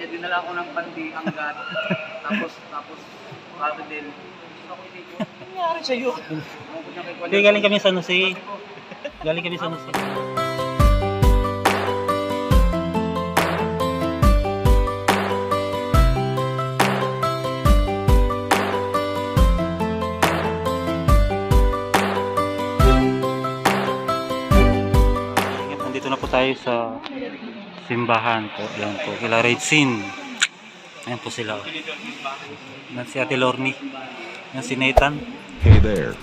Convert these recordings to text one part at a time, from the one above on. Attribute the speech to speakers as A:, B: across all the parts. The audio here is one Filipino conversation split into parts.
A: kanya, dinala ko ng pandi hanggat. tapos, tapos, sabi din, gusto ko hindi ko. Nangyari sa'yo? Ako
B: Hindi, galing kami sa Jose. Galing kami sa Jose. Nandito na po tayo sa simbahan po. Ayan po, kila Redsin. Ayan po sila. Yan si Ate Lorny. Yan si Nathan.
C: Hey there,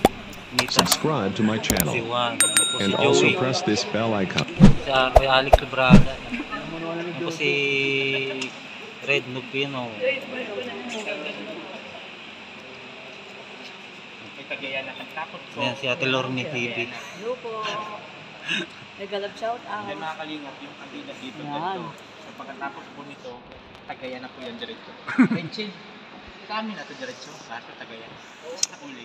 B: Nathan.
C: subscribe to my
B: Si
C: channel
B: Juan. Ayan si
C: and also
B: Joey.
C: press this bell icon.
B: Si Kuya Alex Librada. Ayan po si Red Nupino. Ayan si Ate Lorny TV.
D: Hello po. Nagalab shout out.
A: Hindi makakalingap yung kanina dito.
D: Yan.
A: Ganito. So pagkatapos po nito, tagayan na po yan diretso. Renchil, kami na to diretso. Kaso tagayan. Sa uli.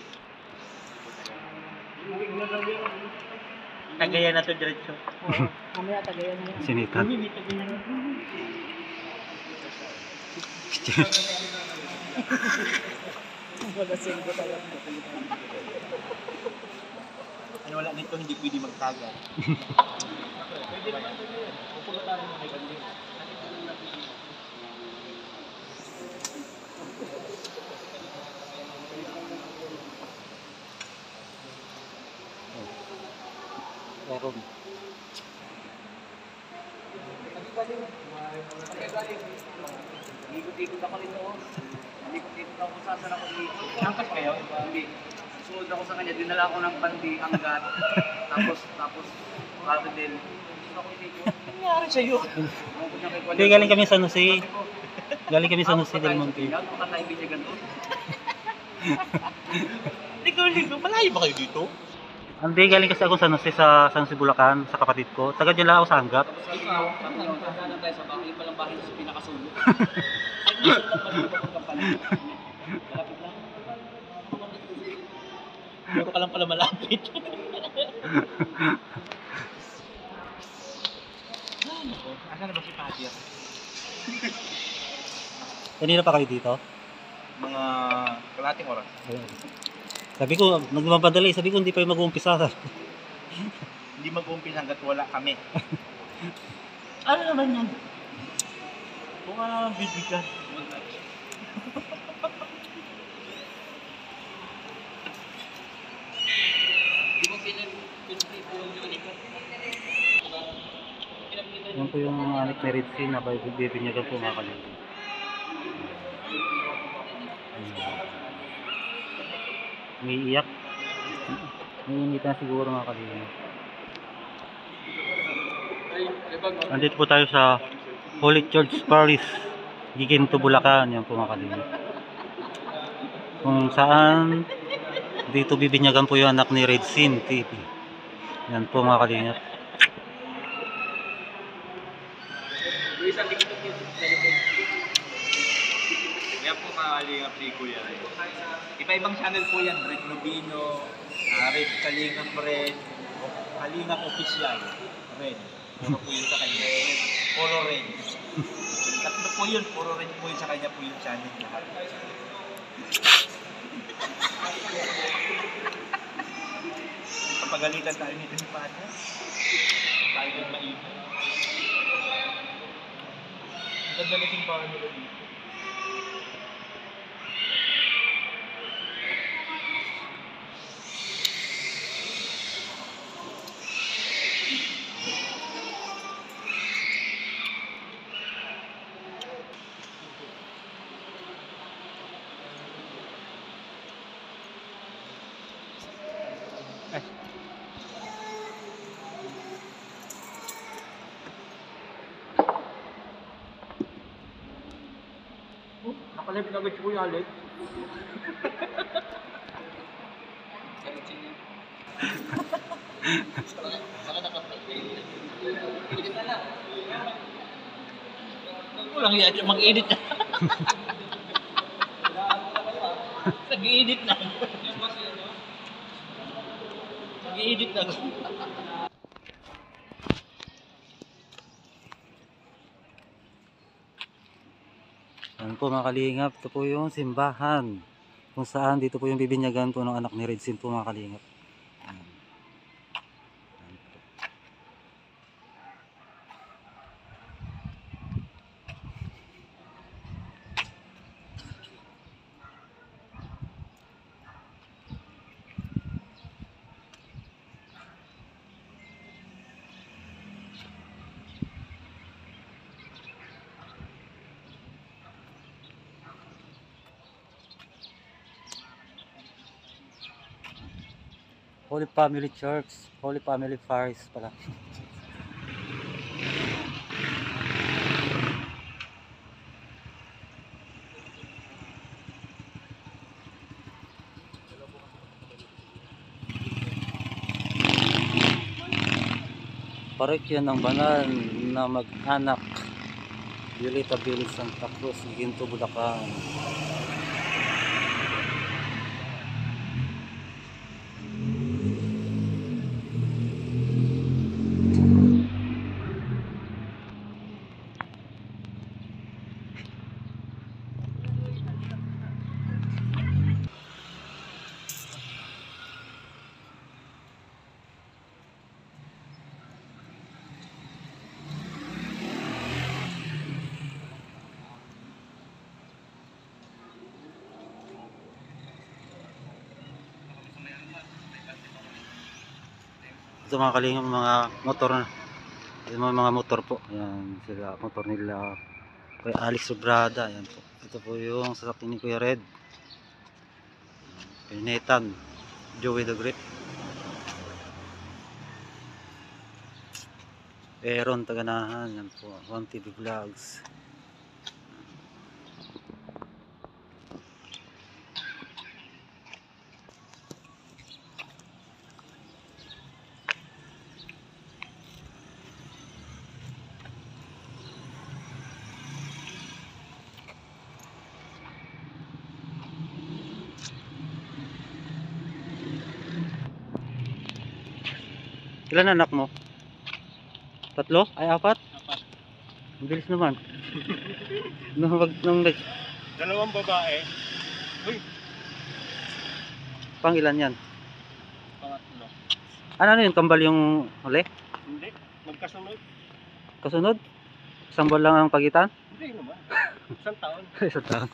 A: Tagayan na to diretso.
D: Oo. Mamaya tagayan na yan.
B: Si Nathan.
D: Magasin ko talaga.
A: Wala nito hindi pwede magtaga. Pwede naman yun. Pupunta tayo ng may banding.
B: Meron.
A: Ikot-ikot ako nito. Ikot-ikot ako kung saan ako ikot. Angkas kayo? Hindi. Sumunod ako sa kanya, dinala ko ng pandi hanggat. tapos, tapos, sabi din. Ano nangyari sa'yo? Niya
B: Hindi, galing kami sa
A: ko,
B: Galing kami sa
A: "Ako
B: Jose
A: pa
B: del Monte.
A: tayo binyagan doon." Ligaw, ligaw. Malayo ba kayo dito?
B: Hindi, galing kasi ako sa Jose sa San Jose Bulacan, sa kapatid ko. Taga dyan lang ako sa
A: ko, sasana tayo sa bahay, palang bahay sa pinakasulo. Ay, gusto lang pala ito pag pala. Malapit lang. Puro ka lang pala malapit. Asan na ba si Padir?
B: Kanina pa kayo dito?
A: Mga kalating oras.
B: Ayun. Sabi ko, nagmamadali. Sabi ko, hindi pa yung mag-uumpisa.
A: Hindi mag-umpisa hanggat wala kami. ano naman yan? Kung ano ang bibigyan.
B: Yan ni Red Sea na bibinyagan po mga kalito. Umiiyak. Umiinit na siguro mga kalito. Andito po tayo sa Holy Church Parish, Giginto, Bulacan. Yan po mga kalito. Kung saan dito bibinyagan po yung anak ni Red Sin TV. Yan po mga kalingap.
A: Yan po mga kalingap si Kuya. Iba-ibang channel po yan. Red Nubino, uh, Red Kalingap Red, Kalingap Official. Red. Puro po yun sa kanya. Puro red. Tatlo po yun. Puro red po yun sa kanya po yung channel. Lahat. Kapagalitan tayo nito ni Pata. Tayo din maingay. Na simbahan nila dito. Nakalip na agad si Kuya Alex. Walang yan, mag-edit na. Nag-edit na. Nag-edit na.
B: Po mga kalingap, ito po yung simbahan. Kung saan dito po yung bibinyagan po ng anak ni Redsin po mga kalingap. Holy Family Church, Holy Family Faris pala. Parokya ng banal na mag-anak Village Santa Cruz, Ginto, Bulacan. Ito mga kalingap mga motor. Ito mga, mga motor po. Ayan sila motor nila. Kuya Alex Sobrada. Ayan po. Ito po yung sasakyan ni Kuya Red. Kuya Nathan. Joey the Great. Aaron Taganahan. Ayan po. One TV Vlogs. Ilan anak mo? Tatlo? Ay apat?
A: Apat.
B: Ang bilis naman. nung, wag, nung nag,
A: Dalawang babae,
B: pang ilan yan?
A: pangatlo.
B: Ano ano yun? Kambal yung huli?
A: Hindi, magkasunod.
B: Kasunod? Isang buwan lang ang pagitan?
A: Hindi naman. Isang taon.
B: Isang taon.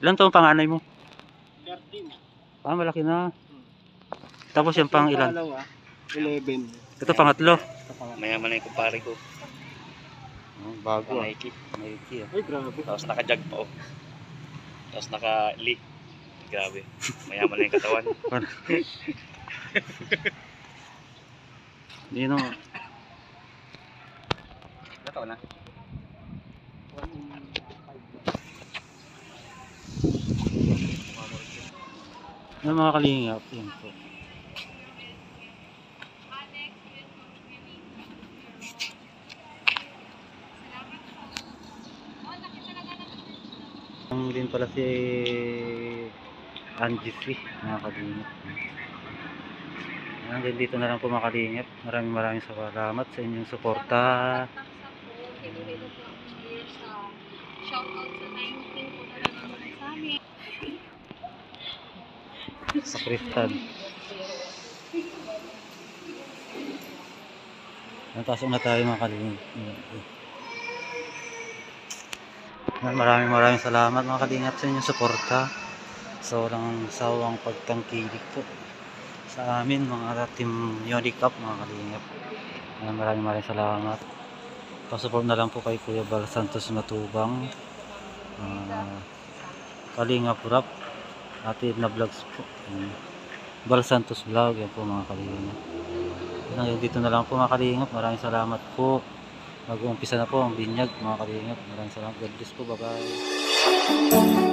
B: Ilan taong panganay mo?
A: Garden.
B: Ah, malaki na. Tapos yung pang ilan?
A: Dalawa, 11.
B: Ito pangatlo.
E: Mayaman na yung kumpare ko.
B: Oh, bago ah.
E: Nike.
B: Nike ah.
A: Ay, grabe.
E: Tapos naka-jug pa oh. Tapos naka-leak. Grabe. Mayaman na yung katawan.
B: Hindi no.
E: Katawan na.
B: Yung mga kalingap, yun po. Ang din pala si Angie C, mga kalingap. Hanggang dito na lang po mga kalingap. Maraming maraming salamat sa inyong suporta.
F: Shoutout sa 19 po na nanonood sa amin.
B: Sa Kristal. Napasok na tayo mga kalingap. Yan, Maraming maraming salamat mga kalingap sa inyong suporta sa walang sawang pagtangkilik po sa amin mga team Unicap mga kalingap. Maraming maraming salamat. Pasupport na lang po kay Kuya Bal Santos Matubang. Ah, Kalingap Rap. Ate na vlogs po. Yan. Bal Santos Vlog. Yan po mga kalingap. Hanggang dito na lang po mga kalingap. Maraming salamat po. Mag-uumpisa na po ang binyag mga kalingap. Maraming salamat. God bless po. Bye-bye.